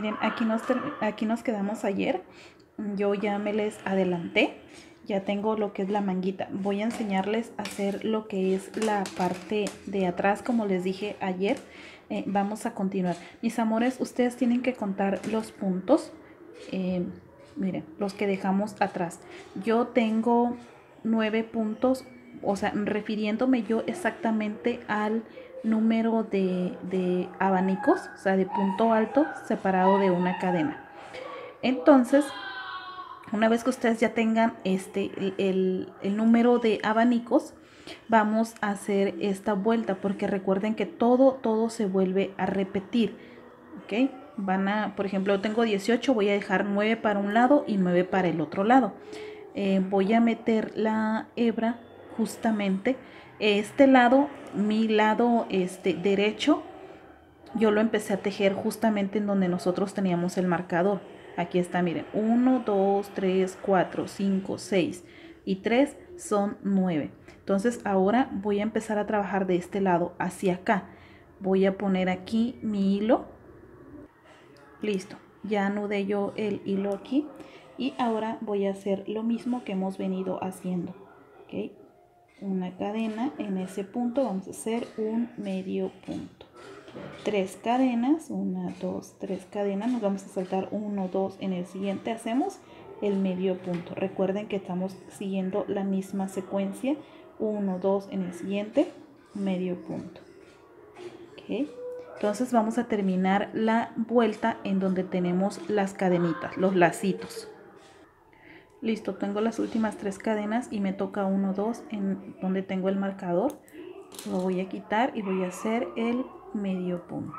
miren, aquí nos, aquí nos quedamos ayer. Yo ya me les adelanté. Ya tengo lo que es la manguita. Voy a enseñarles a hacer lo que es la parte de atrás, como les dije ayer. Eh, vamos a continuar. Mis amores, ustedes tienen que contar los puntos. Eh, miren, los que dejamos atrás. Yo tengo nueve puntos, o sea, refiriéndome yo exactamente al número de, abanicos, o sea, de punto alto separado de una cadena. Entonces, una vez que ustedes ya tengan este, el, el, número de abanicos, vamos a hacer esta vuelta porque recuerden que todo, todo se vuelve a repetir. ¿Ok? Van a, por ejemplo, yo tengo 18, voy a dejar 9 para un lado y 9 para el otro lado. Eh, voy a meter la hebra justamente este lado, mi lado este, derecho, yo lo empecé a tejer justamente en donde nosotros teníamos el marcador. Aquí está, miren, 1, 2, 3, 4, 5, 6 y 3 son 9. Entonces ahora voy a empezar a trabajar de este lado hacia acá. Voy a poner aquí mi hilo. Listo, ya anudé yo el hilo aquí. Y ahora voy a hacer lo mismo que hemos venido haciendo. ¿okay? Una cadena en ese punto vamos a hacer un medio punto. Tres cadenas una dos tres cadenas nos vamos a saltar uno dos en el siguiente hacemos el medio punto. Recuerden que estamos siguiendo la misma secuencia uno dos en el siguiente medio punto. Entonces vamos a terminar la vuelta en donde tenemos las cadenitas los lacitos Listo, tengo las últimas tres cadenas y me toca 1, 2 en donde tengo el marcador. Lo voy a quitar y voy a hacer el medio punto.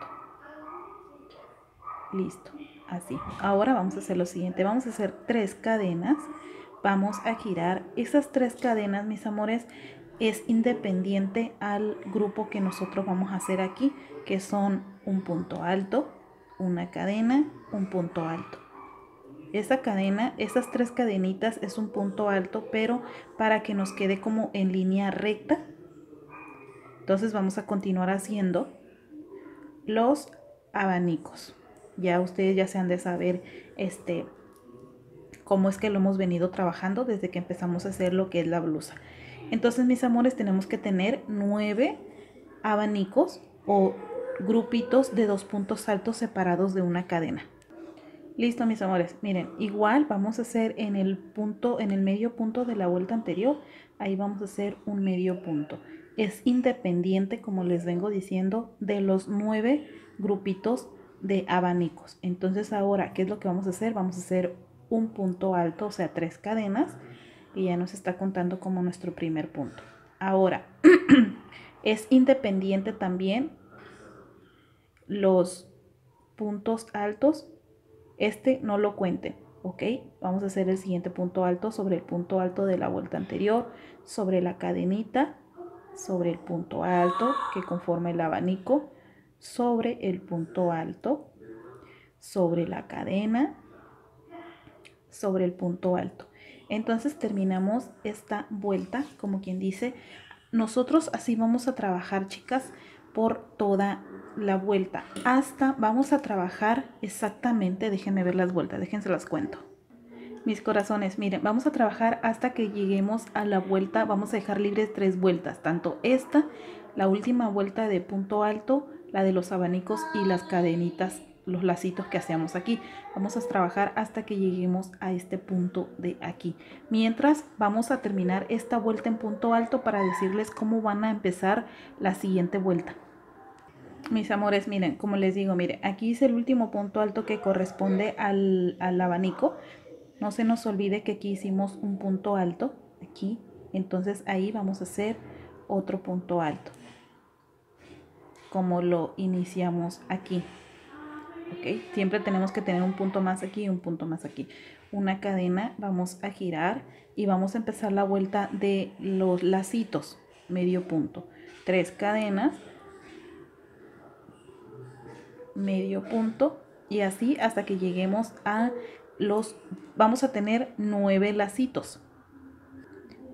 Listo, así. Ahora vamos a hacer lo siguiente. Vamos a hacer tres cadenas. Vamos a girar. Esas tres cadenas, mis amores, es independiente al grupo que nosotros vamos a hacer aquí, que son un punto alto, una cadena, un punto alto. Esa cadena, estas tres cadenitas es un punto alto, pero para que nos quede como en línea recta. Entonces vamos a continuar haciendo los abanicos. Ya ustedes ya se han de saber este cómo es que lo hemos venido trabajando desde que empezamos a hacer lo que es la blusa. Entonces, mis amores, tenemos que tener nueve abanicos o grupitos de dos puntos altos separados de una cadena. Listo, mis amores. Miren, igual vamos a hacer en el punto, en el medio punto de la vuelta anterior. Ahí vamos a hacer un medio punto. Es independiente, como les vengo diciendo, de los nueve grupitos de abanicos. Entonces ahora, ¿qué es lo que vamos a hacer? Vamos a hacer un punto alto, o sea, tres cadenas. Y ya nos está contando como nuestro primer punto. Ahora, es independiente también los puntos altos este no lo cuenten, ¿ok? Vamos a hacer el siguiente punto alto sobre el punto alto de la vuelta anterior, sobre la cadenita, sobre el punto alto que conforma el abanico, sobre el punto alto, sobre la cadena, sobre el punto alto. Entonces terminamos esta vuelta, como quien dice, nosotros así vamos a trabajar, chicas, por toda la vuelta. Hasta vamos a trabajar exactamente déjenme ver las vueltas déjense las cuento. Mis corazones miren vamos a trabajar hasta que lleguemos a la vuelta vamos a dejar libres tres vueltas tanto esta la última vuelta de punto alto la de los abanicos y las cadenitas los lacitos que hacemos aquí vamos a trabajar hasta que lleguemos a este punto de aquí mientras vamos a terminar esta vuelta en punto alto para decirles cómo van a empezar la siguiente vuelta mis amores, miren, como les digo, miren, aquí es el último punto alto que corresponde al, al, abanico. No se nos olvide que aquí hicimos un punto alto, aquí. Entonces ahí vamos a hacer otro punto alto. Como lo iniciamos aquí. ¿Ok? Siempre tenemos que tener un punto más aquí y un punto más aquí. Una cadena, vamos a girar y vamos a empezar la vuelta de los lacitos, medio punto. Tres cadenas medio punto y así hasta que lleguemos a los, vamos a tener nueve lacitos.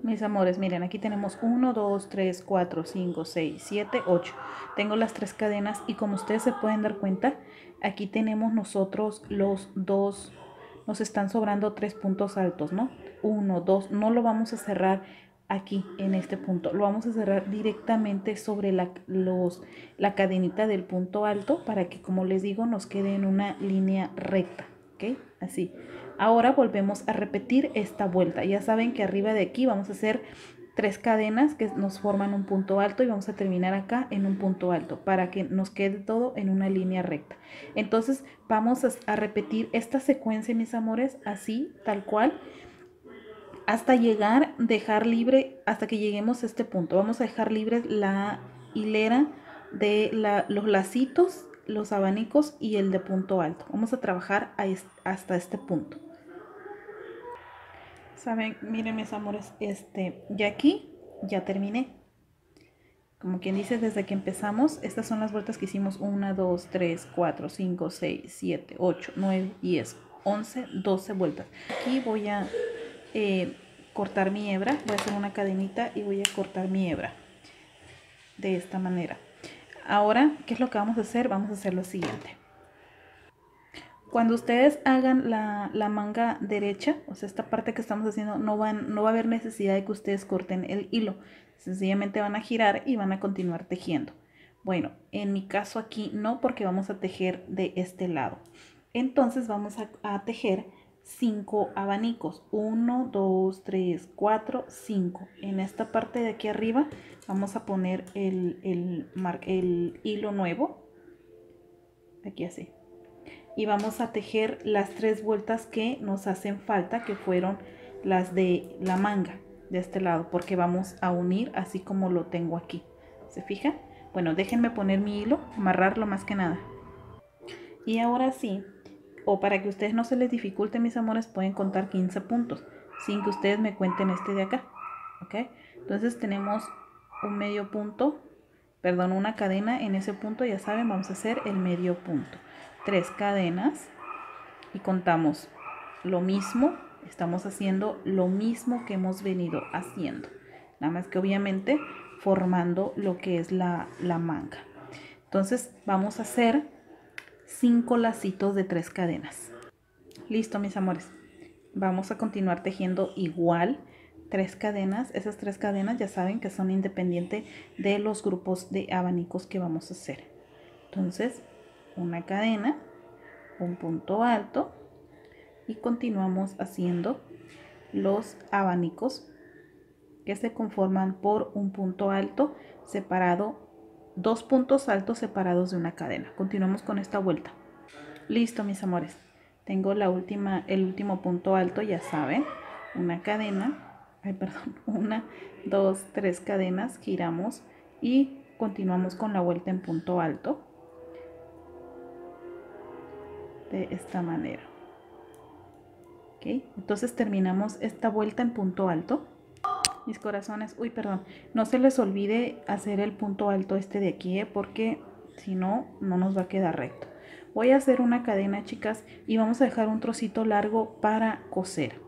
Mis amores, miren, aquí tenemos 1, 2, 3, 4, 5, 6, 7, 8. Tengo las tres cadenas y como ustedes se pueden dar cuenta, aquí tenemos nosotros los dos, nos están sobrando tres puntos altos, ¿no? Uno, dos, no lo vamos a cerrar aquí en este punto. Lo vamos a cerrar directamente sobre la, los, la cadenita del punto alto para que, como les digo, nos quede en una línea recta. ¿Ok? Así. Ahora volvemos a repetir esta vuelta. Ya saben que arriba de aquí vamos a hacer tres cadenas que nos forman un punto alto y vamos a terminar acá en un punto alto para que nos quede todo en una línea recta. Entonces vamos a, repetir esta secuencia, mis amores, así, tal cual hasta llegar, dejar libre, hasta que lleguemos a este punto. Vamos a dejar libre la hilera de los lacitos, los abanicos y el de punto alto. Vamos a trabajar hasta este punto. Saben, miren mis amores, este, ya aquí ya terminé. Como quien dice, desde que empezamos, estas son las vueltas que hicimos. 1, 2, 3, 4, 5, 6, 7, 8, 9, 10, 11, 12 vueltas. Aquí voy a eh, cortar mi hebra. Voy a hacer una cadenita y voy a cortar mi hebra. De esta manera. Ahora, ¿qué es lo que vamos a hacer? Vamos a hacer lo siguiente. Cuando ustedes hagan la, manga derecha, o sea, esta parte que estamos haciendo, no, van, no va a haber necesidad de que ustedes corten el hilo. Sencillamente van a girar y van a continuar tejiendo. Bueno, en mi caso aquí no, porque vamos a tejer de este lado. Entonces vamos a tejer 5 abanicos. 1, 2, 3, 4, 5. En esta parte de aquí arriba vamos a poner el, el, el hilo nuevo. Aquí así. Y vamos a tejer las tres vueltas que nos hacen falta, que fueron las de la manga de este lado, porque vamos a unir así como lo tengo aquí. ¿Se fijan? Bueno, déjenme poner mi hilo, amarrarlo más que nada. Y ahora sí, o para que ustedes no se les dificulte, mis amores, pueden contar 15 puntos sin que ustedes me cuenten este de acá. ¿Ok? Entonces tenemos un medio punto, perdón, una cadena en ese punto, ya saben, vamos a hacer el medio punto. Tres cadenas y contamos lo mismo, estamos haciendo lo mismo que hemos venido haciendo. Nada más que obviamente formando lo que es la, la manga. Entonces vamos a hacer cinco lacitos de tres cadenas. Listo, mis amores. Vamos a continuar tejiendo igual tres cadenas. Esas tres cadenas ya saben que son independientes de los grupos de abanicos que vamos a hacer. Entonces, una cadena, un punto alto y continuamos haciendo los abanicos que se conforman por un punto alto separado dos puntos altos separados de una cadena. Continuamos con esta vuelta. Listo, mis amores. Tengo la última, el último punto alto, ya saben. Una cadena, ay, perdón, una, dos, tres cadenas, giramos y continuamos con la vuelta en punto alto. De esta manera. ¿Ok? Entonces terminamos esta vuelta en punto alto mis corazones, uy, perdón, no se les olvide hacer el punto alto este de aquí, ¿eh? porque si no, no nos va a quedar recto. Voy a hacer una cadena, chicas, y vamos a dejar un trocito largo para coser.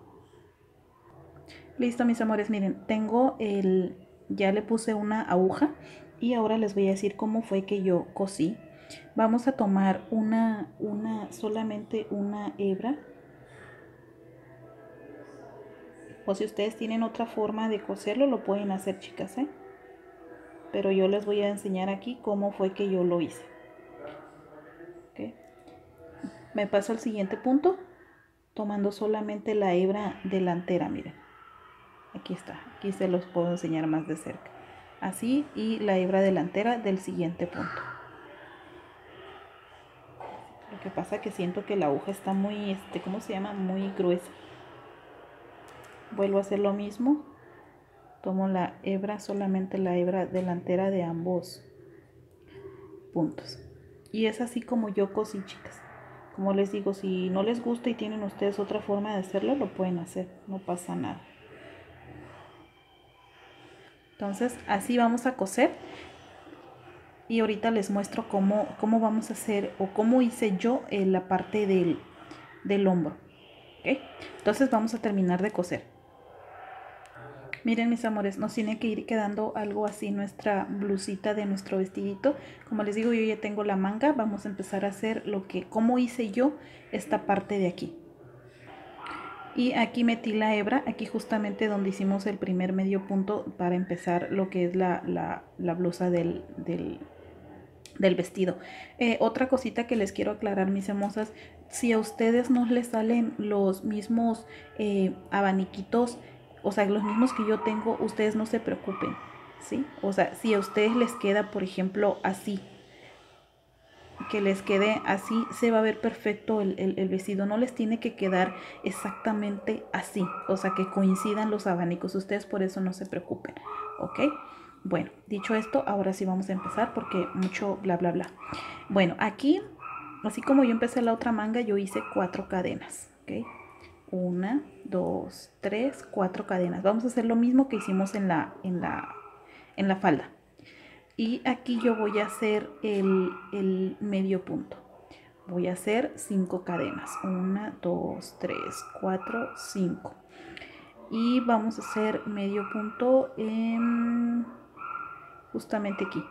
Listo, mis amores, miren, tengo el, ya le puse una aguja y ahora les voy a decir cómo fue que yo cosí. Vamos a tomar una, una, solamente una hebra O si ustedes tienen otra forma de coserlo, lo pueden hacer, chicas, ¿eh? Pero yo les voy a enseñar aquí cómo fue que yo lo hice. Me paso al siguiente punto, tomando solamente la hebra delantera, miren. Aquí está, aquí se los puedo enseñar más de cerca. Así, y la hebra delantera del siguiente punto. Lo que pasa que siento que la aguja está muy, este, ¿cómo se llama? Muy gruesa. Vuelvo a hacer lo mismo. Tomo la hebra solamente la hebra delantera de ambos puntos. Y es así como yo cosí chicas. Como les digo si no les gusta y tienen ustedes otra forma de hacerlo lo pueden hacer no pasa nada. Entonces así vamos a coser y ahorita les muestro cómo, cómo vamos a hacer o cómo hice yo en la parte del, del hombro entonces vamos a terminar de coser Miren mis amores, nos tiene que ir quedando algo así nuestra blusita de nuestro vestidito. Como les digo, yo ya tengo la manga. Vamos a empezar a hacer lo que, como hice yo esta parte de aquí. Y aquí metí la hebra, aquí justamente donde hicimos el primer medio punto para empezar lo que es la, la, blusa del, del, vestido. Eh, otra cosita que les quiero aclarar, mis hermosas, si a ustedes no les salen los mismos eh, abaniquitos, o sea, los mismos que yo tengo, ustedes no se preocupen, ¿sí? O sea, si a ustedes les queda, por ejemplo, así, que les quede así, se va a ver perfecto el, vestido. No les tiene que quedar exactamente así, o sea, que coincidan los abanicos. Ustedes por eso no se preocupen, ¿ok? Bueno, dicho esto, ahora sí vamos a empezar porque mucho bla, bla, bla. Bueno, aquí, así como yo empecé la otra manga, yo hice cuatro cadenas, ¿ok? Una, dos, tres, cuatro cadenas. Vamos a hacer lo mismo que hicimos en la, en la, en la falda. Y aquí yo voy a hacer el, el medio punto. Voy a hacer cinco cadenas. Una, dos, tres, cuatro, cinco. Y vamos a hacer medio punto en justamente aquí.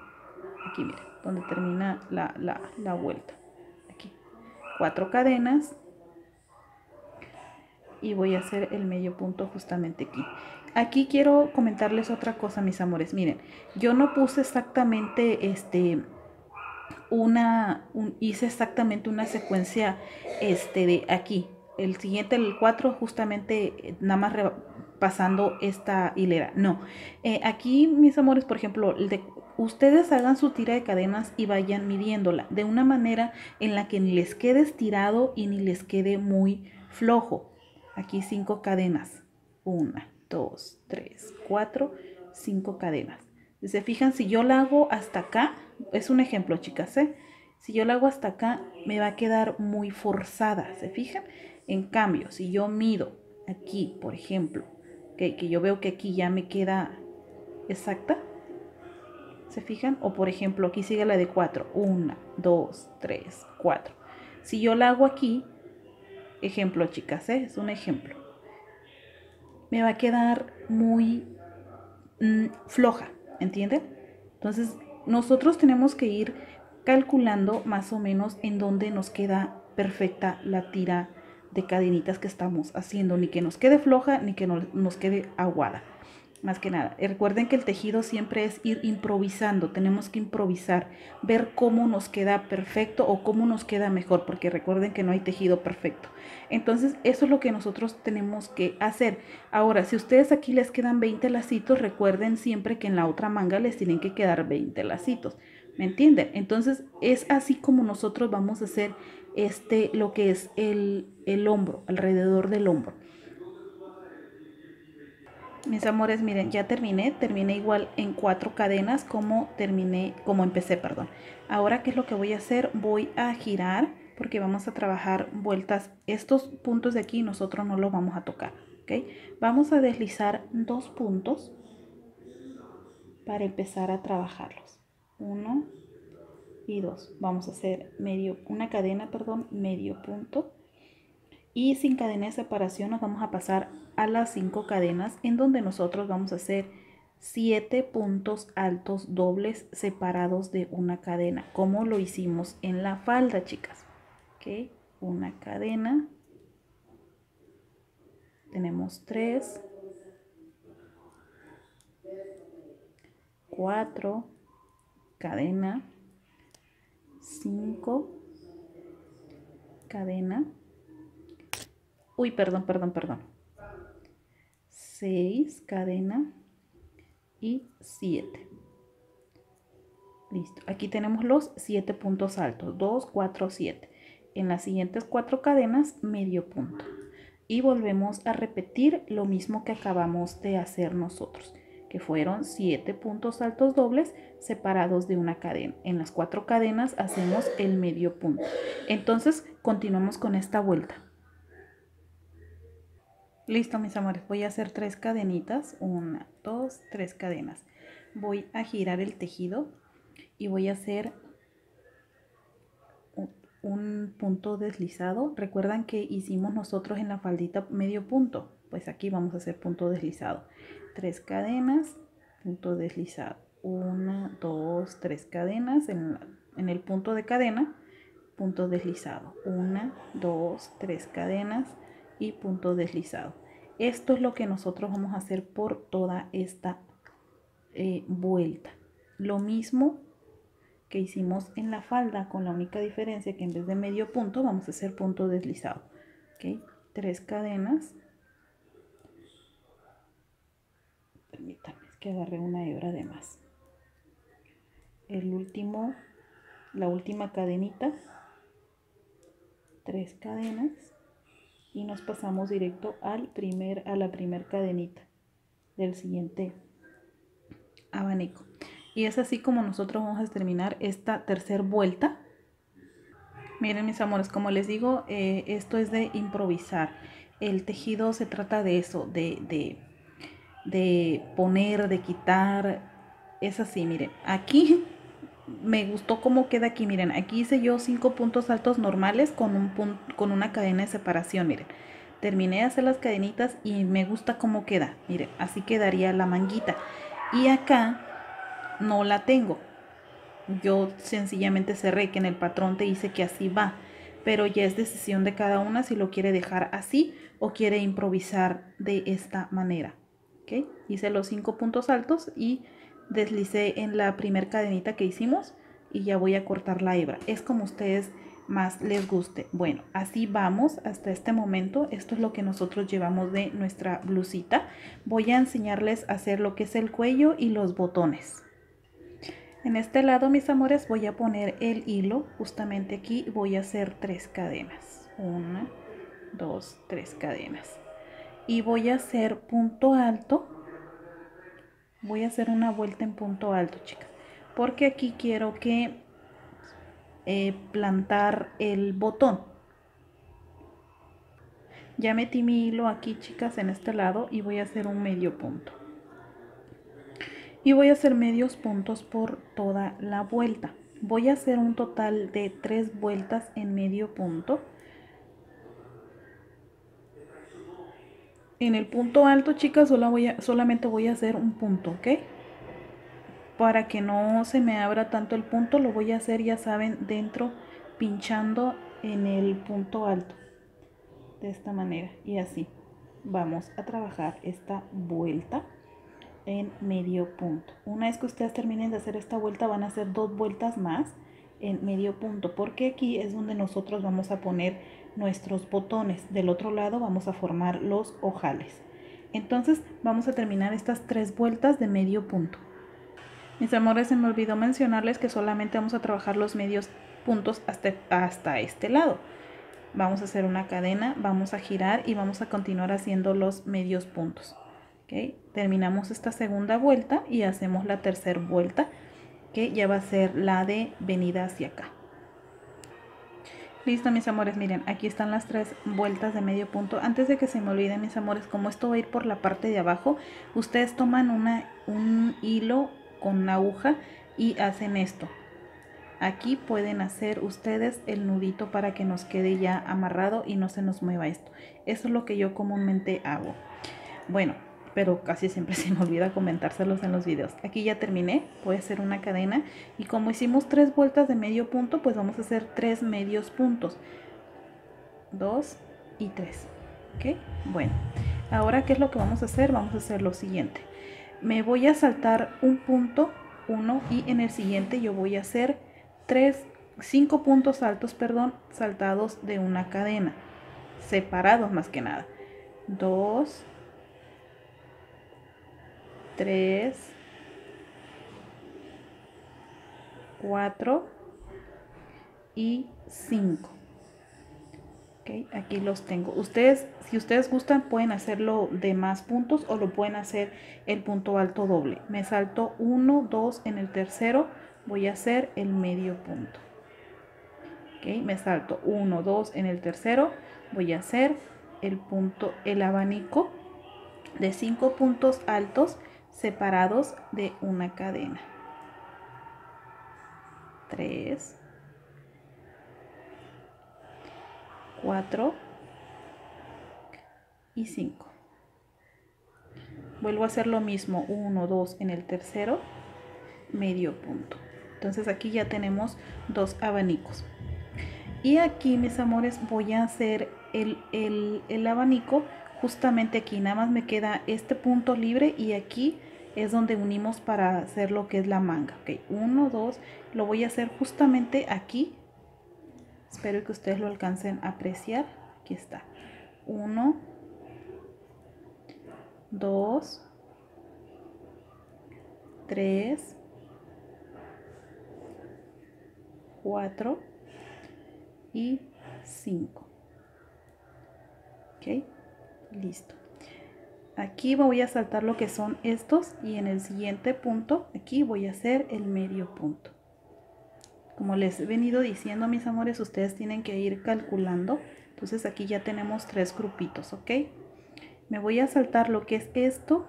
Aquí, miren, donde termina la, la, la vuelta. Aquí. Cuatro cadenas y voy a hacer el medio punto justamente aquí. Aquí quiero comentarles otra cosa, mis amores. Miren, yo no puse exactamente este una hice exactamente una secuencia este de aquí. El siguiente, el 4, justamente nada más pasando esta hilera. No, eh, aquí, mis amores, por ejemplo, de, ustedes hagan su tira de cadenas y vayan midiéndola de una manera en la que ni les quede estirado y ni les quede muy flojo aquí cinco cadenas. Una, dos, tres, cuatro, cinco cadenas. Se fijan, si yo la hago hasta acá, es un ejemplo, chicas, ¿eh? Si yo la hago hasta acá, me va a quedar muy forzada, ¿se fijan? En cambio, si yo mido aquí, por ejemplo, que, yo veo que aquí ya me queda exacta, ¿se fijan? O por ejemplo, aquí sigue la de cuatro. Una, dos, tres, cuatro. Si yo la hago aquí, ejemplo, chicas, ¿eh? es un ejemplo. Me va a quedar muy mm, floja, ¿entienden? Entonces, nosotros tenemos que ir calculando más o menos en dónde nos queda perfecta la tira de cadenitas que estamos haciendo, ni que nos quede floja ni que nos quede aguada más que nada. Recuerden que el tejido siempre es ir improvisando, tenemos que improvisar, ver cómo nos queda perfecto o cómo nos queda mejor, porque recuerden que no hay tejido perfecto. Entonces, eso es lo que nosotros tenemos que hacer. Ahora, si ustedes aquí les quedan 20 lacitos, recuerden siempre que en la otra manga les tienen que quedar 20 lacitos. ¿Me entienden? Entonces, es así como nosotros vamos a hacer este, lo que es el, el hombro, alrededor del hombro. Mis amores, miren, ya terminé, terminé igual en cuatro cadenas como terminé, como empecé, perdón. Ahora, ¿qué es lo que voy a hacer? Voy a girar porque vamos a trabajar vueltas. Estos puntos de aquí nosotros no los vamos a tocar, ¿ok? Vamos a deslizar dos puntos para empezar a trabajarlos. Uno y dos. Vamos a hacer medio, una cadena, perdón, medio punto. Y sin cadena de separación nos vamos a pasar a las cinco cadenas en donde nosotros vamos a hacer siete puntos altos dobles separados de una cadena como lo hicimos en la falda chicas. Ok una cadena. Tenemos tres cuatro cadena cinco cadena Uy, perdón, perdón, perdón. 6, cadena y 7. Listo. Aquí tenemos los 7 puntos altos. 2, 4, 7. En las siguientes 4 cadenas, medio punto. Y volvemos a repetir lo mismo que acabamos de hacer nosotros, que fueron 7 puntos altos dobles separados de una cadena. En las 4 cadenas hacemos el medio punto. Entonces, continuamos con esta vuelta. Listo, mis amores, voy a hacer tres cadenitas. Una, dos, tres cadenas. Voy a girar el tejido y voy a hacer un punto deslizado. Recuerdan que hicimos nosotros en la faldita medio punto, pues aquí vamos a hacer punto deslizado. Tres cadenas, punto deslizado. Una, dos, tres cadenas en, el punto de cadena, punto deslizado. Una, dos, tres cadenas y punto deslizado. Esto es lo que nosotros vamos a hacer por toda esta eh, vuelta. Lo mismo que hicimos en la falda con la única diferencia que en vez de medio punto vamos a hacer punto deslizado. ¿okay? Tres cadenas. Es que agarré una hebra de más. El último, la última cadenita. Tres cadenas. Y nos pasamos directo al primer, a la primer cadenita del siguiente abanico. Y es así como nosotros vamos a terminar esta tercera vuelta. Miren mis amores, como les digo, eh, esto es de improvisar. El tejido se trata de eso, de, de poner, de quitar. Es así, miren. Aquí me gustó cómo queda aquí. Miren, aquí hice yo cinco puntos altos normales con, un con una cadena de separación. Miren, terminé de hacer las cadenitas y me gusta cómo queda. Miren, así quedaría la manguita. Y acá no la tengo. Yo sencillamente cerré que en el patrón te dice que así va, pero ya es decisión de cada una si lo quiere dejar así o quiere improvisar de esta manera. Hice los cinco puntos altos y deslicé en la primer cadenita que hicimos y ya voy a cortar la hebra. Es como ustedes más les guste. Bueno, así vamos hasta este momento. Esto es lo que nosotros llevamos de nuestra blusita. Voy a enseñarles a hacer lo que es el cuello y los botones. En este lado, mis amores, voy a poner el hilo. Justamente aquí voy a hacer tres cadenas. Una, dos, tres cadenas. Y voy a hacer punto alto. Voy a hacer una vuelta en punto alto, chicas. Porque aquí quiero que eh, plantar el botón. Ya metí mi hilo aquí, chicas, en este lado y voy a hacer un medio punto y voy a hacer medios puntos por toda la vuelta voy a hacer un total de tres vueltas en medio punto en el punto alto chicas solo voy a, solamente voy a hacer un punto ok para que no se me abra tanto el punto lo voy a hacer ya saben dentro pinchando en el punto alto. De esta manera. Y así vamos a trabajar esta vuelta en medio punto. Una vez que ustedes terminen de hacer esta vuelta van a hacer dos vueltas más en medio punto porque aquí es donde nosotros vamos a poner nuestros botones. Del otro lado vamos a formar los ojales. Entonces vamos a terminar estas tres vueltas de medio punto. Mis amores, se me olvidó mencionarles que solamente vamos a trabajar los medios puntos hasta, hasta este lado. Vamos a hacer una cadena, vamos a girar y vamos a continuar haciendo los medios puntos. Terminamos esta segunda vuelta y hacemos la tercera vuelta que ya va a ser la de venida hacia acá. Listo mis amores, miren, aquí están las tres vueltas de medio punto. Antes de que se me olvide mis amores, como esto va a ir por la parte de abajo, ustedes toman una, un hilo con una aguja y hacen esto. Aquí pueden hacer ustedes el nudito para que nos quede ya amarrado y no se nos mueva esto. Eso es lo que yo comúnmente hago. Bueno, pero casi siempre se me olvida comentárselos en los videos. Aquí ya terminé, voy a hacer una cadena y como hicimos tres vueltas de medio punto, pues vamos a hacer tres medios puntos. Dos y tres. ¿Ok? Bueno, ahora ¿qué es lo que vamos a hacer? Vamos a hacer lo siguiente. Me voy a saltar un punto, uno, y en el siguiente yo voy a hacer tres, cinco puntos altos, perdón, saltados de una cadena. Separados más que nada. Dos, 3, 4 y 5. Okay, aquí los tengo. Ustedes, si ustedes gustan, pueden hacerlo de más puntos o lo pueden hacer el punto alto doble. Me salto 1, 2 en el tercero, voy a hacer el medio punto. Okay, me salto 1, 2 en el tercero, voy a hacer el punto, el abanico de 5 puntos altos separados de una cadena. 3, 4 y 5. vuelvo a hacer lo mismo. 1 2 en el tercero medio punto. Entonces aquí ya tenemos dos abanicos. Y aquí mis amores voy a hacer el, el abanico justamente aquí. Nada más me queda este punto libre y aquí es donde unimos para hacer lo que es la manga ok. Uno dos lo voy a hacer justamente aquí. Espero que ustedes lo alcancen a apreciar. Aquí está. Uno dos tres cuatro y cinco. Ok listo aquí voy a saltar lo que son estos y en el siguiente punto aquí voy a hacer el medio punto. Como les he venido diciendo mis amores ustedes tienen que ir calculando. Entonces aquí ya tenemos tres grupitos ok me voy a saltar lo que es esto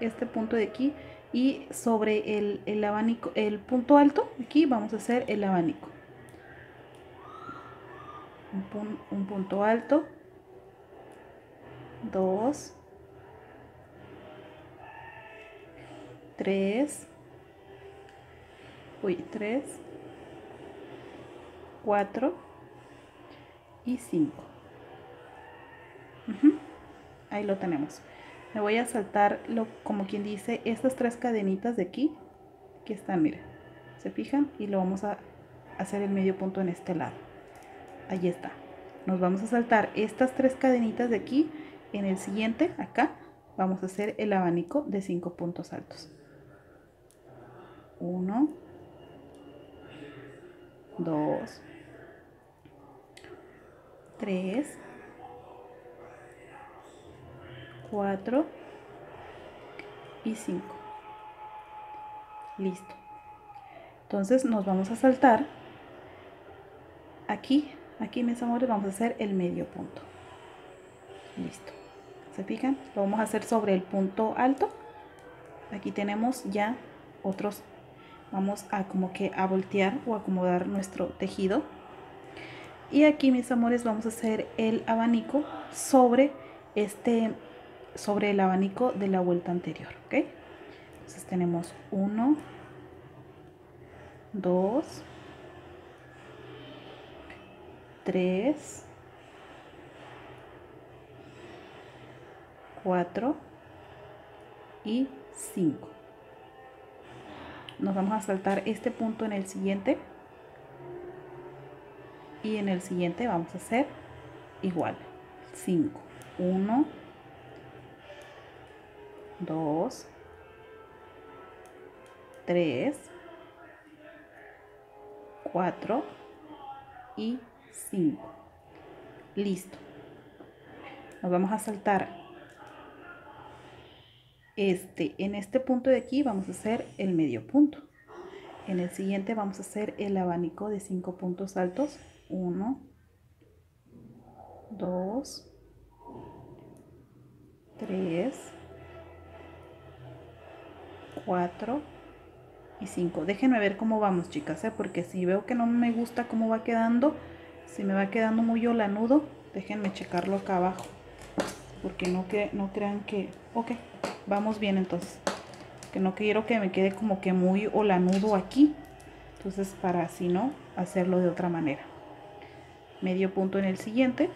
este punto de aquí y sobre el, el abanico el punto alto aquí vamos a hacer el abanico. Un, un punto alto dos 3, uy, 3, 4 y 5. Ahí lo tenemos. Me voy a saltar, lo, como quien dice, estas tres cadenitas de aquí, que están, miren, se fijan y lo vamos a hacer el medio punto en este lado. Ahí está. Nos vamos a saltar estas tres cadenitas de aquí. En el siguiente, acá, vamos a hacer el abanico de 5 puntos altos. 1, 2, 3, 4 y 5. Listo. Entonces nos vamos a saltar aquí, aquí mis amores, vamos a hacer el medio punto. Listo. ¿Se fijan? Lo vamos a hacer sobre el punto alto. Aquí tenemos ya otros vamos a como que a voltear o acomodar nuestro tejido. Y aquí mis amores vamos a hacer el abanico sobre este sobre el abanico de la vuelta anterior ok entonces tenemos uno dos tres cuatro y cinco nos vamos a saltar este punto en el siguiente. Y en el siguiente vamos a hacer igual. 5 1 2 3 4 y 5 listo. Nos vamos a saltar este, en este punto de aquí vamos a hacer el medio punto. En el siguiente vamos a hacer el abanico de 5 puntos altos. 1, 2, 3, 4 y 5. Déjenme ver cómo vamos, chicas, ¿eh? porque si veo que no me gusta cómo va quedando, si me va quedando muy olanudo, déjenme checarlo acá abajo. Porque no, que, no crean que... Ok, vamos bien entonces que no quiero que me quede como que muy olanudo aquí. Entonces para así no hacerlo de otra manera. Medio punto en el siguiente.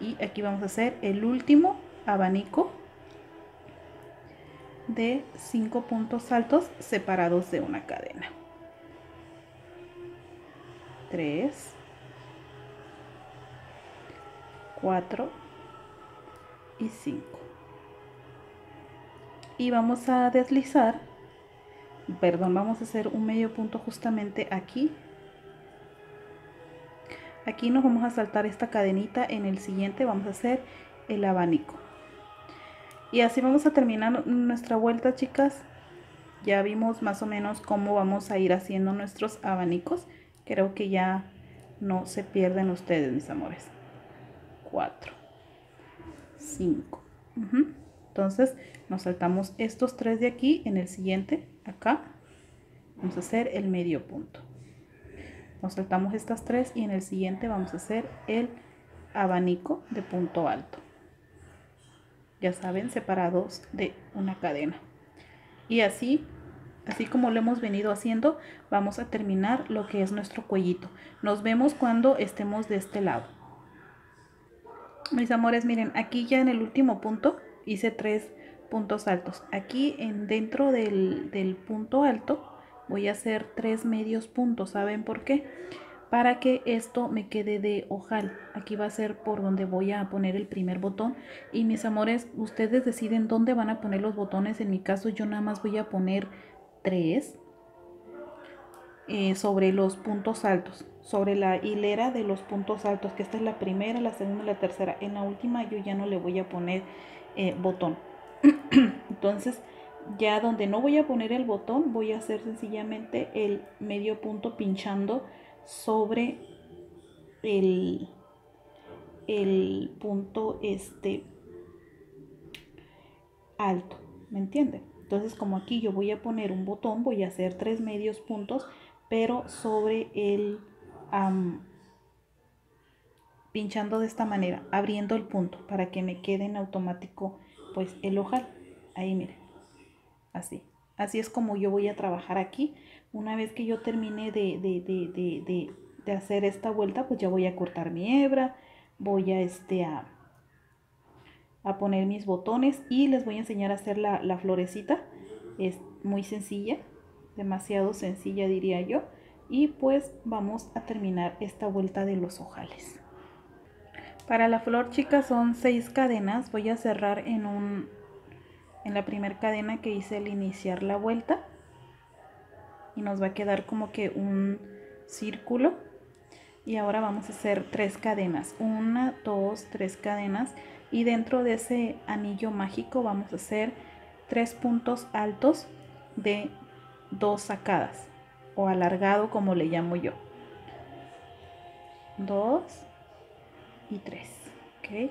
Y aquí vamos a hacer el último abanico de 5 puntos altos separados de una cadena. 3 4 y 5 y vamos a deslizar perdón vamos a hacer un medio punto justamente aquí. Aquí nos vamos a saltar esta cadenita en el siguiente vamos a hacer el abanico. Y así vamos a terminar nuestra vuelta chicas. Ya vimos más o menos cómo vamos a ir haciendo nuestros abanicos. Creo que ya no se pierden ustedes mis amores. 4 5 entonces nos saltamos estos tres de aquí en el siguiente acá vamos a hacer el medio punto nos saltamos estas tres y en el siguiente vamos a hacer el abanico de punto alto ya saben, separados de una cadena. Y así, así como lo hemos venido haciendo, vamos a terminar lo que es nuestro cuellito. Nos vemos cuando estemos de este lado. Mis amores, miren, aquí ya en el último punto hice tres puntos altos. Aquí en dentro del, del punto alto voy a hacer tres medios puntos. ¿Saben por qué? Para que esto me quede de ojal. Aquí va a ser por donde voy a poner el primer botón. Y mis amores, ustedes deciden dónde van a poner los botones. En mi caso yo nada más voy a poner tres eh, sobre los puntos altos. Sobre la hilera de los puntos altos. Que esta es la primera, la segunda y la tercera. En la última yo ya no le voy a poner eh, botón. Entonces ya donde no voy a poner el botón voy a hacer sencillamente el medio punto pinchando sobre el, el punto este alto ¿me entienden? entonces como aquí yo voy a poner un botón voy a hacer tres medios puntos pero sobre el pinchando de esta manera abriendo el punto para que me quede en automático pues el ojal ahí miren así. Así es como yo voy a trabajar aquí. Una vez que yo termine de, de, hacer esta vuelta, pues ya voy a cortar mi hebra, voy a, este, a, a poner mis botones y les voy a enseñar a hacer la, la florecita. Es muy sencilla, demasiado sencilla diría yo. Y pues vamos a terminar esta vuelta de los ojales. Para la flor, chicas, son seis cadenas. Voy a cerrar en un en la primera cadena que hice al iniciar la vuelta. Y nos va a quedar como que un círculo. Y ahora vamos a hacer tres cadenas. Una dos tres cadenas. Y dentro de ese anillo mágico vamos a hacer tres puntos altos de dos sacadas o alargado como le llamo yo. Dos y tres ok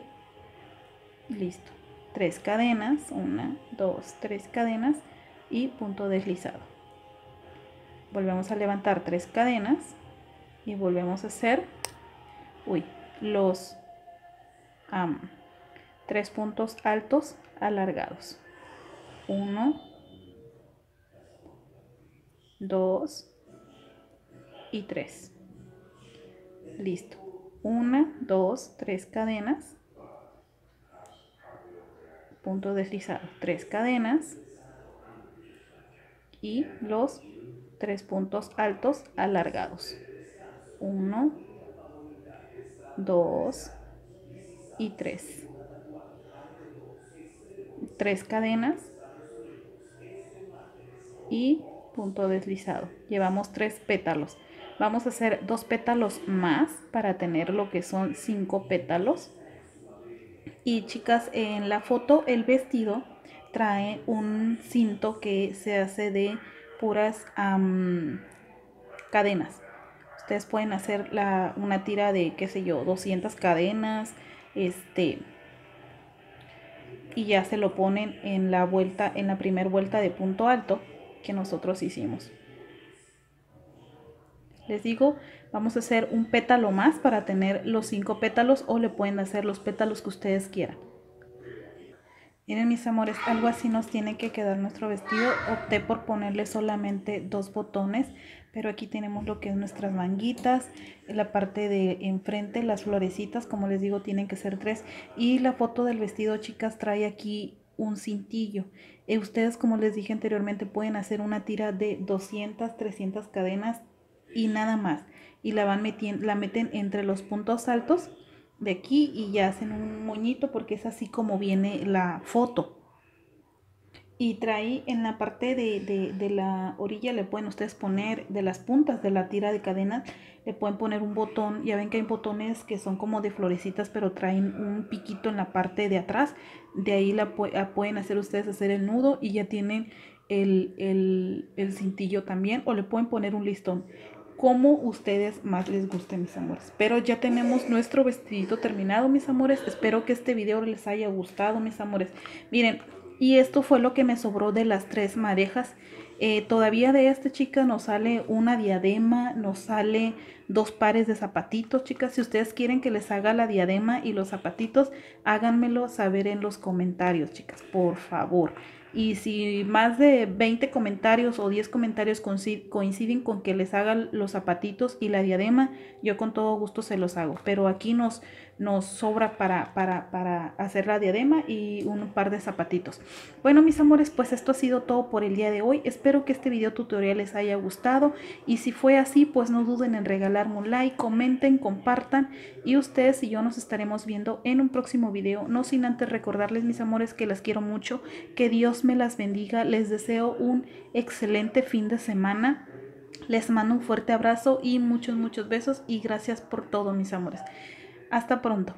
listo tres cadenas, una, dos, tres cadenas y punto deslizado. Volvemos a levantar tres cadenas y volvemos a hacer, uy, los tres puntos altos alargados. Uno, dos y tres. Listo. Una, dos, tres cadenas punto deslizado, tres cadenas y los tres puntos altos alargados. Uno, dos y tres. Tres cadenas y punto deslizado. Llevamos tres pétalos. Vamos a hacer dos pétalos más para tener lo que son cinco pétalos y chicas, en la foto el vestido trae un cinto que se hace de puras cadenas. Ustedes pueden hacer la, una tira de, qué sé yo, 200 cadenas, este, y ya se lo ponen en la vuelta, en la primera vuelta de punto alto que nosotros hicimos. Les digo, vamos a hacer un pétalo más para tener los cinco pétalos o le pueden hacer los pétalos que ustedes quieran. Miren mis amores, algo así nos tiene que quedar nuestro vestido. Opté por ponerle solamente dos botones, pero aquí tenemos lo que es nuestras manguitas, la parte de enfrente, las florecitas, como les digo, tienen que ser tres. Y la foto del vestido, chicas, trae aquí un cintillo. Eh, ustedes, como les dije anteriormente, pueden hacer una tira de 200, 300 cadenas y nada más. Y la van metiendo, la meten entre los puntos altos de aquí y ya hacen un moñito porque es así como viene la foto. Y trae en la parte de, la orilla, le pueden ustedes poner de las puntas de la tira de cadena, le pueden poner un botón. Ya ven que hay botones que son como de florecitas, pero traen un piquito en la parte de atrás. De ahí la pueden hacer ustedes hacer el nudo y ya tienen el, el, el cintillo también. O le pueden poner un listón como ustedes más les guste, mis amores. Pero ya tenemos nuestro vestidito terminado, mis amores. Espero que este video les haya gustado, mis amores. Miren, y esto fue lo que me sobró de las tres marejas. Eh, todavía de esta chica nos sale una diadema, nos sale dos pares de zapatitos, chicas. Si ustedes quieren que les haga la diadema y los zapatitos, háganmelo saber en los comentarios, chicas, por favor. Y si más de 20 comentarios o 10 comentarios coinciden con que les hagan los zapatitos y la diadema, yo con todo gusto se los hago. Pero aquí nos, nos sobra para, para, para hacer la diadema y un par de zapatitos. Bueno, mis amores, pues esto ha sido todo por el día de hoy. Espero que este video tutorial les haya gustado y si fue así, pues no duden en regalarme un like, comenten, compartan y ustedes y yo nos estaremos viendo en un próximo video. No sin antes recordarles, mis amores, que las quiero mucho, que Dios me las bendiga. Les deseo un excelente fin de semana. Les mando un fuerte abrazo y muchos, muchos besos y gracias por todo, mis amores. Hasta pronto.